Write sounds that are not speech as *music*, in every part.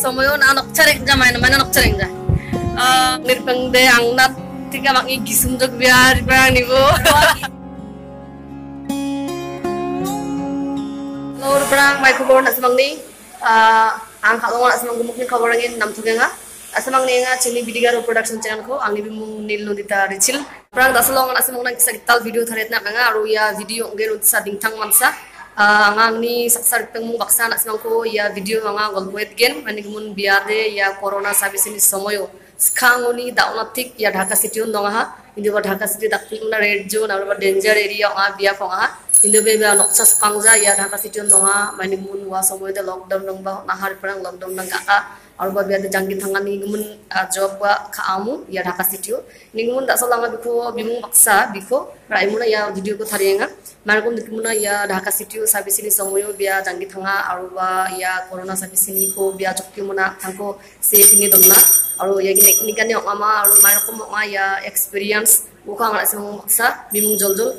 somoyo na nok charek ja main mana nok charek ja ah nirpang de angnat tika mangi gisum jog biar berang nibo Lor berang mai kubur nak semang ni. Ah ang kalau nak semang gumuk ni kubur angin nam tugenga asamang ni nga chini bidigar production channel ko angni bimung nil nodita richil prang dasalong na asamang nang kisah kital video tharet na nga aru ya video ngero sa dingtang mansa ngang ni saksar peng baksa nak semang ko ya video nga golbuet gen mani gumun biade ya corona sabis ini somoyo sekarang ini tak natik ya Dhaka city undong ha ini buat Dhaka city tak pun red zone atau danger area nga biya ko nga Indo be ba noksa spangja ya Dhaka city undong ha mani gumun wa somoyo de lockdown dong ba nahar perang lockdown kaka और बा बिया जंगिन थांगा नि गुमुन जॉब बा खामु या ढाका सिटियो नि गुमुन दा सलांगा बिखो बिमुं बक्सा बिखो राइमुना या भिडियो को थारियंगा मारकुम दिकुमुना या ढाका सिटियो साबिसिनि समयो बिया जंगि थांगा और बा या कोरोना साबिसिनि को बिया चक्की मुना थांको से तिनि दमना और या गिने निकानि अमा और मारकुम अमा या एक्सपीरियंस उखा ngala semang baksa bimung jol jol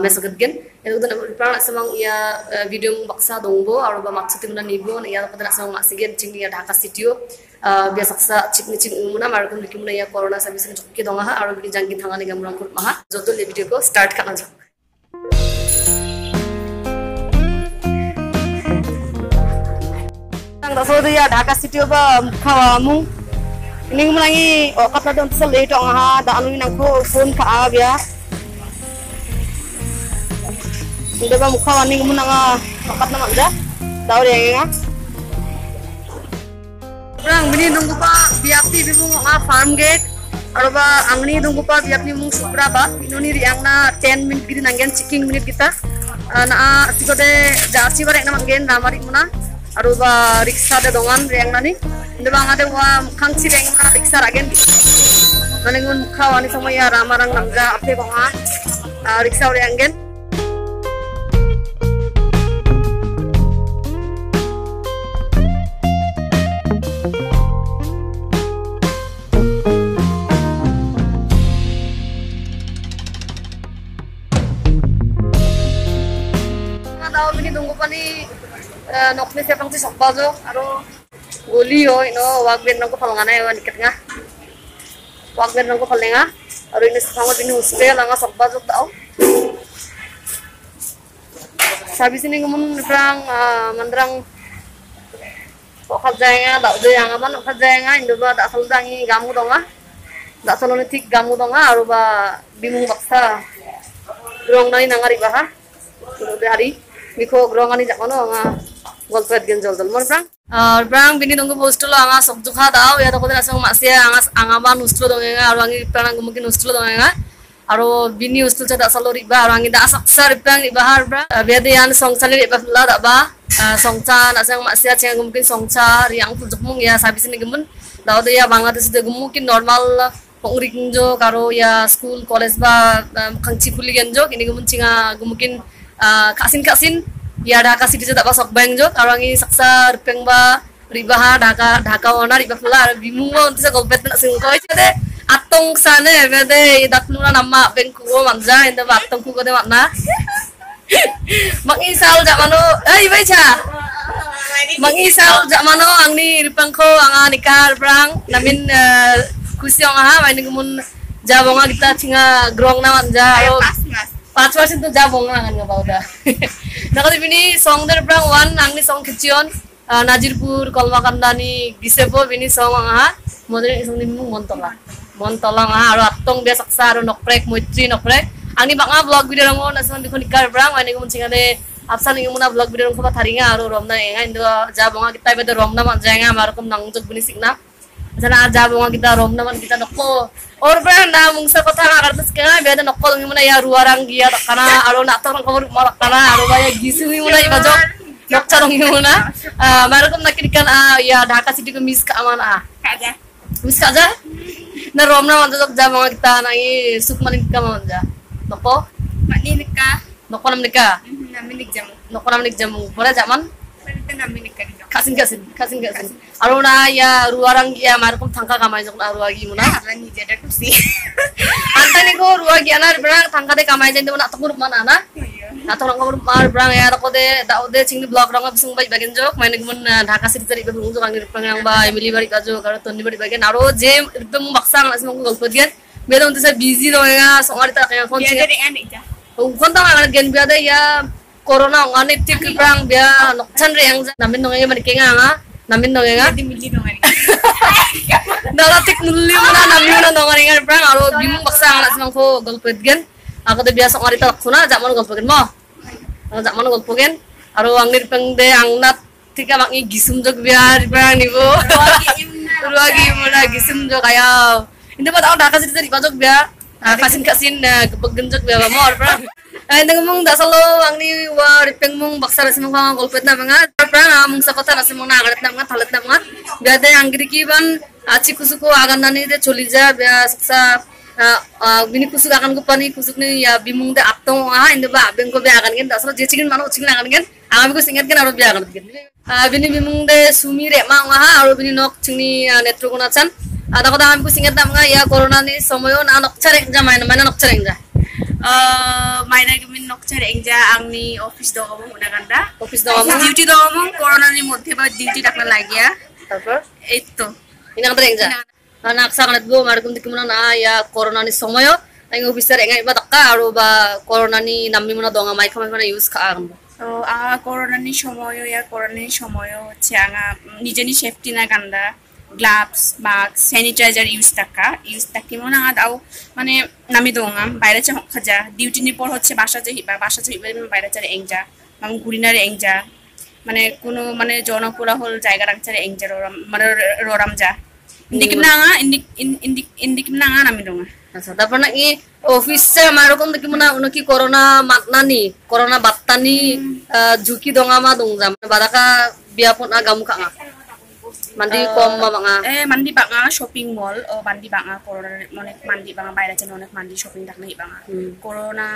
mesagat gen. Itu dan perang semang ia video baksa dongbo aru ba maksud timna nibo ia pada semang maksigen cing ia Dhaka studio. Biasa saksa cik ni cik muna marakun bikin muna ia corona service ni cokki donga ha aru bikin jangkin tangan ni gamurang kut maha. Jodoh le video ko start kan aja Ang daso dia Dhaka studio ba kawamu ini menangi oh kata dia untuk sel itu ha da anu nang ko phone ka abia Hindi ba mukha wani mo na nga makat naman dyan? Daw rin nga. Orang bini nunggu pa biapti bimu nga farm gate. Aro ba angni nunggu pa biapti mung supra ba. Inoni riang na 10 minute gidi nanggen checking minute kita. Na sikode jarsi barek naman gen ramari muna. Aro ba riksa de dongan riang na ni. Hindi ba nga de wa kangsi riang na riksa ragen. Naningun mukha wani sama ya ramarang namja ape ko nga. Riksa riang gen. nokni sepang ti sokba jo aro goli ho ino wagben nang ko palangana yo niket nga wagben nang ko palenga aro ini sepang bini uspe langa sokba jo daw sabi sini ngumun prang mandrang. Okat jaya dak de yang aman jaya nga indo ba dak saldangi gamu donga dak saloni tik gamu donga aro ba bimung baksa Durong nani nangari baha Udah hari. Miko grongani jakono nga golpet gen jol jol mor prang ar prang bini dongko postolo anga sobju kha dao ya toko asang masya anga anga ba nustro dongenga aro angi prang gumukin nustro dongenga aro bini ustul cha da salori ba aro angi da asaksar prang i bahar bra bede yan songchali re ba la da ba songcha asang masya chenga gumukin songcha riang pujok mung ya sabis ni gumun dao de ya bangladesh de gumukin normal pongri kinjo karo ya school college ba kangchi kuli genjo kini gumun cinga gumukin kasin kasin ya ada kasih bisa tak masuk bank orang ini saksa rupeng ba riba ha daka daka wana riba pula bingung mau nanti saya gobet nak singkoi aja deh. Atong sana ya bete dat nuna nama bank kuo manja itu pak atong deh *laughs* mana? mengisal jak mano eh ibu mengisal jak mano ang ni rupeng ko ang nikah berang namin eh, kusyong ha main kemun jabonga kita cinga grong nama manja pas mas. Pas mas itu jabonga kan nggak bau dah. *laughs* Nakati bini song dari prang one nang song kecion. Ah, Najir pur kol makan dani gisepo bini song ang ha modeli isong ni mung montolang montolang ha rok tong dia saksa rok nok prek mo itri nok prek. Ang ni bang vlog bini rong on asong di koni kar prang. Wani ngomong singa ne absan ngi ngomong a vlog bini rong kopa taringa rok rom na ngai ngai ndo jabong a kita ibet rok na mang jeng a marok nang sana ja bonga kita romna man kita nokko. Or brand na kota kena beda nokol ngi muna ya ruarang gia kana aro nak torong kamar malak kana aro baya gisu muna iba jok. Nok carong ngi muna markom nakirikan ya Dhaka city ko miss ka Kaja. miss ka aja? Na jok ja bonga kita nangi sukmanin ka man ja nokko? Maninik ka. nokko nam nika Naminig jam. nokko nam nik jamu pura jaman Pwede 가슴 가슴 가슴 가슴 아로나야 루아랑기야 마르콤 당카 가마이 적 아루아기 문화 아랑 kok 렉시 안타니고 루아기 하나 tangka 당카데 가마이 젠데 문화 tok rumah nana atau orang kamu mar berang ya aku deh tak udah cing di blog orang bisa baik bagian jok main gimana? dhaka eh, kasih tadi itu untuk orang di yang bah Emily balik aja kalau tuh di balik bagian. Naro jem itu mau maksa nggak sih mau gue gak beda untuk saya busy dong ya soalnya kita kayak konsen oh, ya dari aneh ya konten nggak gen biada ya corona ngane tik prang bia nokchan re yang namin nongai mari kenga nga namin nongai *laughs* nga Jadi milih dong anik. Dala tik nuli mana nami mana dong ngari ngari prang aro bimung baksa ngala simang ko golpet gen. Ako de biasa ngari tak kuna jak mana golpet mo. Mana golpet gen. Aro ang nir peng de ang nat tika mangi gisum jog biar prang ni bo. Lagi mula *laughs* gisum jog kaya hindi ba tao dah kasih tadi pajok biar kasin kasin gebek genjok biar mo prang ay nang dah selalu ang ni wa ripeng mong baksa na simang kang golpet na mga prang among sa kota na simang nagalat na mga talat na mga de ang giri ban aci kusuku agan nani de choli ja bia saksa bini kusuk akan ko pani kusuk ni ya bimung de aptong ah inde ba ben ko bia akan gen dasro je cingin mano cingin akan gen angam ko singat gen aro bia akan gen. Bini bimung de sumi re ma ha aro bini nok cingni netro ko chan ada ko dam ko singat dam nga ya corona ni somoyo na nok charek ja mana mana nok charek ja Eh, Maina gimin nok cari engja angni office dong ngomong udah kanda. office daw mo Duty dong ngomong corona ni mode ba duty dakna lagi ya. তারপর Itu. inang tereng ja anak sangat go markum dikimuna na ya corona ni somoyo ang officer engai ba takka aro ba corona ni nammi muna donga mic kamay mana use ka ang তো আঙা করোনানি সময় ইয়া করোনানি সময় হচ্ছে আঙা নিজেনি সেফটি না গান্দা Gloves বা স্যানিটাইজার ইউজ থাকা ইউজ থাকি মনে হয় আও মানে নামি দৌ বাইরে চা খাজা ডিউটি নিপর হচ্ছে বাসা চাই বা বাসা চাই বাইরে চার এংজা। মানে ঘুরিনার এংজা। মানে কোনো মানে জনকোলাহল জায়গা রাখছে এংজা মানে রোরাম যা। ইন্দিকিম না ইন্দিক ইন্দিকিম না নামি দৌ আচ্ছা তারপর না এই অফিসে আমার এরকম দেখি মনে হয় কি করোনা মাতনানি করোনা বাত্তানি ঝুঁকি দঙামা দৌ যা মানে বাদাকা বিয়াপন আগাম খাঙা মান্দিকম বাঙা এ মান্দি বাঙা শপিং মল ও মান্দি বাঙা করোনা অনেক মান্দি বাঙা বাইরে আছে অনেক মান্দি শপিং ডাকনা বাঙা করোনা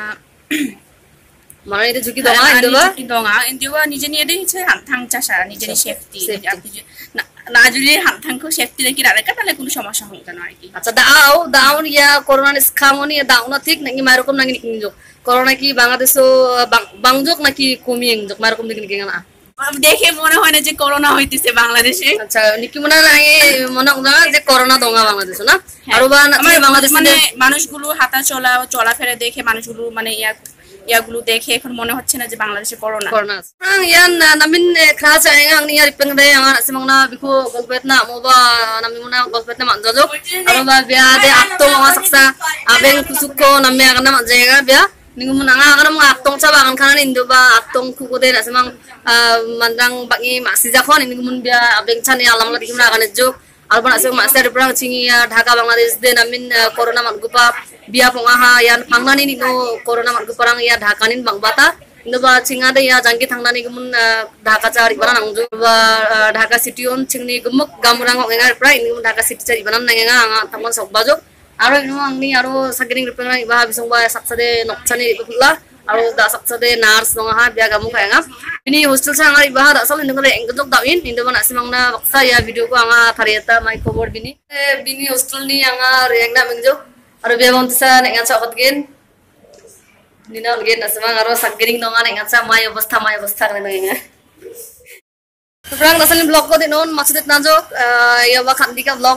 মানে এটা ঝুঁকি দঙা ইন্দুবা ঝুঁকি ইন্দুবা নিজে নিয়ে হাতথাং চাষা নিজের সেফটি না যদি হাতথাংকে সেফটি দেখি রাখা তাহলে কোনো সমস্যা হতো না আর কি আচ্ছা দাও দাও ইয়া করোনা স্কামনি দাও না ঠিক নাকি মারকম নাকি নিকি করোনা কি বাংলাদেশও বাংজক নাকি কমিয়ে মারকম নাকি না দেখে মনে হয় না যে করোনা হইতেছে বাংলাদেশে। হ্যাঁ। মানে মানুষগুলো হাঁটা চলা চলাফেরা দেখে মানুষগুলো মানে ইয়াগুলো দেখে এখন মনে হচ্ছে না যে বাংলাদেশে করোনা করোনা নামিন আমার আবেন ang naman jega biya. Ningo muna nga ang mga aktong sa bakan kanan indo ba aktong kuko de na simang mandang bangi masija kon ningo mun biya abeng chan ya alam lagi muna kanet jok. Ba na simang master perang cingi Dhaka Bangladesh de namin corona matgupa biya pong aha yan pangnani ni no corona matguparang ya Dhaka nin bang bata. Indo ba cinga de ya jangki thangnani gumun Dhaka cari bana nangjo ba Dhaka city on cingni gemuk gamurang ngok ngar pra ini Dhaka city cari bana nangenga anga tamon sok bajo aro ino angni aro sagiring rupeng iba bisong ba saksade nokchani ibulla aro da saksade nurse nong ha biya gamu kaya nga ini hostel sa nga iba da sal indo ngare engkejok dawin indo ba nasimang na baksa ya video ko anga tarieta mai cover bini. Eh, bini hostel ni anga reyang na mengjo aro biya bang tisa nek ngan sakot gen. Nina lagi nak semang aro sagiring nong ane ngan sa mai obastha mai obastha kan nga Perang dasal ni blog ko din noon masudit na ya ba kan dika blog